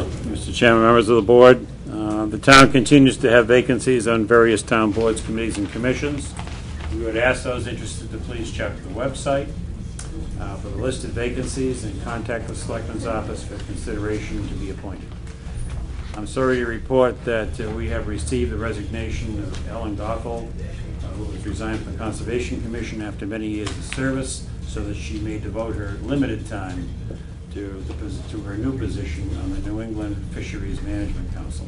Mr. Chairman, members of the board, uh, the town continues to have vacancies on various town boards, committees, and commissions. We would ask those interested to please check the website uh, for the list of vacancies and contact the Selectman's office for consideration to be appointed. I'm sorry to report that uh, we have received the resignation of Ellen Goethel, uh, who has resigned from the Conservation Commission after many years of service, so that she may devote her limited time to the to her new position on the New England Fisheries Management Council.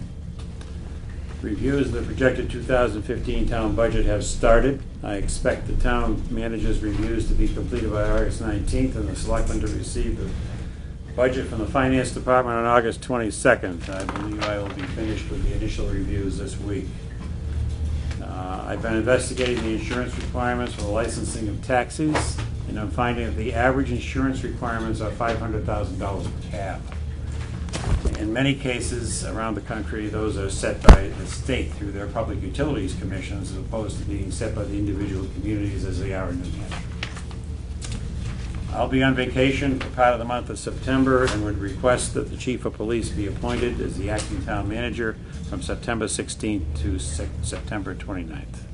Reviews of the projected 2015 town budget have started. I expect the town manager's reviews to be completed by August 19th, and the selectmen to receive the budget from the finance department on August 22nd. I believe I will be finished with the initial reviews this week. Uh, I've been investigating the insurance requirements for the licensing of taxis, and I'm finding that the average insurance requirements are $500,000 per cab. In many cases around the country, those are set by the state through their public utilities commissions as opposed to being set by the individual communities as they are in New Hampshire. I'll be on vacation for part of the month of September and would request that the chief of police be appointed as the acting town manager from September 16th to Sep- September 29th.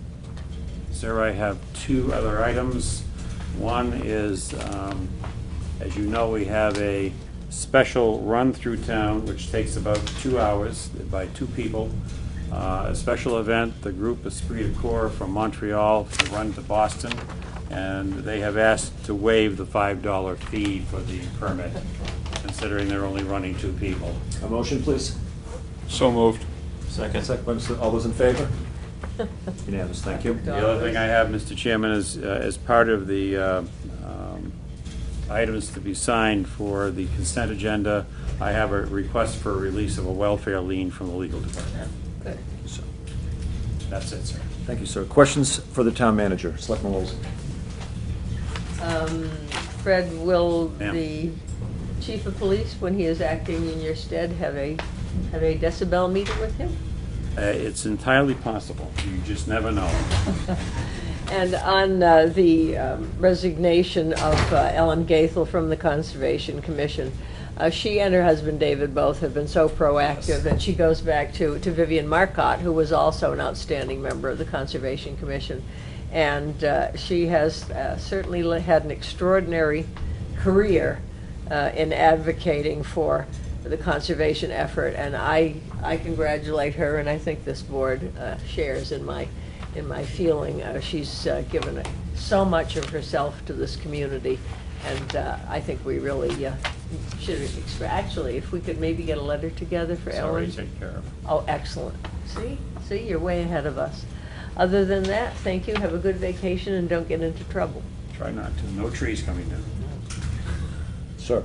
Sir, I have two other items. One is, um, as you know, we have a special run through town, which takes about two hours by two people. Uh, A special event, the group Esprit de Corps from Montreal to run to Boston, and they have asked to waive the $5 fee for the permit, considering they're only running two people. A motion, please. So moved. Second. Second, by Mr. all those in favor? Unanimous, thank you. The other thing I have, Mr. Chairman, is uh, as part of the uh, um, items to be signed for the consent agenda, I have a request for a release of a welfare lien from the legal department. Good. So, That's it, sir. Thank you, sir. Questions for the town manager? Selectman Wilson. Um, Fred, will Ma'am. the chief of police, when he is acting in your stead, have a, have a decibel meter with him? Uh, It's entirely possible. You just never know. And on uh, the um, resignation of uh, Ellen Goethel from the Conservation Commission, uh, she and her husband David both have been so proactive, and she goes back to, to Vivian Marcotte, who was also an outstanding member of the Conservation Commission. And uh, she has uh, certainly had an extraordinary career uh, in advocating for the conservation effort, and I, I congratulate her, and I think this board uh, shares in my, in my feeling. Uh, She's uh, given so much of herself to this community, and uh, I think we really uh, should, exp- actually, if we could maybe get a letter together for It's already Ellen. taken care of. Oh, excellent. See, see, you're way ahead of us. Other than that, thank you, have a good vacation, and don't get into trouble. Try not to. No trees coming down. Sir.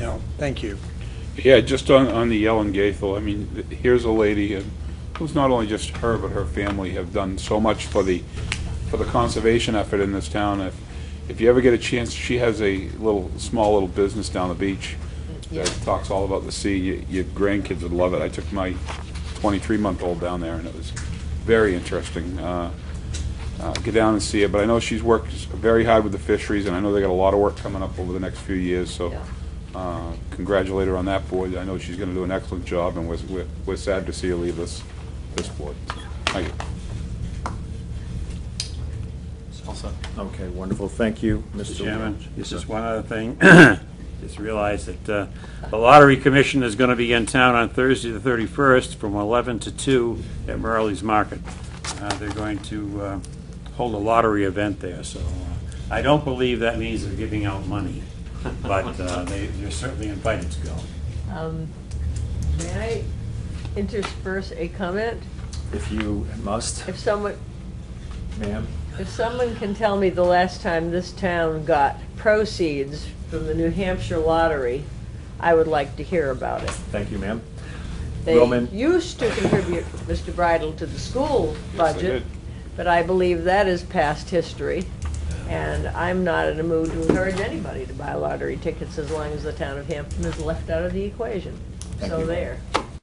No, thank you. Yeah, just on, on the Ellen Goethel, I mean, th- here's a lady who's not only just her, but her family have done so much for the, for the conservation effort in this town. If, if you ever get a chance, she has a little, small little business down the beach that talks all about the sea. Your your grandkids would love it. I took my 23-month-old down there, and it was very interesting. Uh, uh, Get down and see it, but I know she's worked very hard with the fisheries, and I know they got a lot of work coming up over the next few years, so Yeah. Uh, congratulate her on that board. I know she's going to do an excellent job, and we're, we're- we're sad to see her leave this, this board. Thank you. Okay, wonderful, thank you, Mr. Mr. Chairman, Yes, sir. just one other thing. Just realized that uh, the Lottery Commission is going to be in town on Thursday, the 31st, from 11 to 2 at Murley's Market. Uh, They're going to uh, hold a lottery event there, so uh, I don't believe that means they're giving out money, but uh, they- they're certainly invited to go. Um, May I intersperse a comment? If you must, If someone, ma'am. if someone can tell me the last time this town got proceeds from the New Hampshire lottery, I would like to hear about it. Thank you, ma'am. They Roman. used to contribute, Mr. Bridle, to the school budget, did. but I believe that is past history. And I'm not in a mood to encourage anybody to buy lottery tickets as long as the town of Hampton is left out of the equation. Thank So you. there.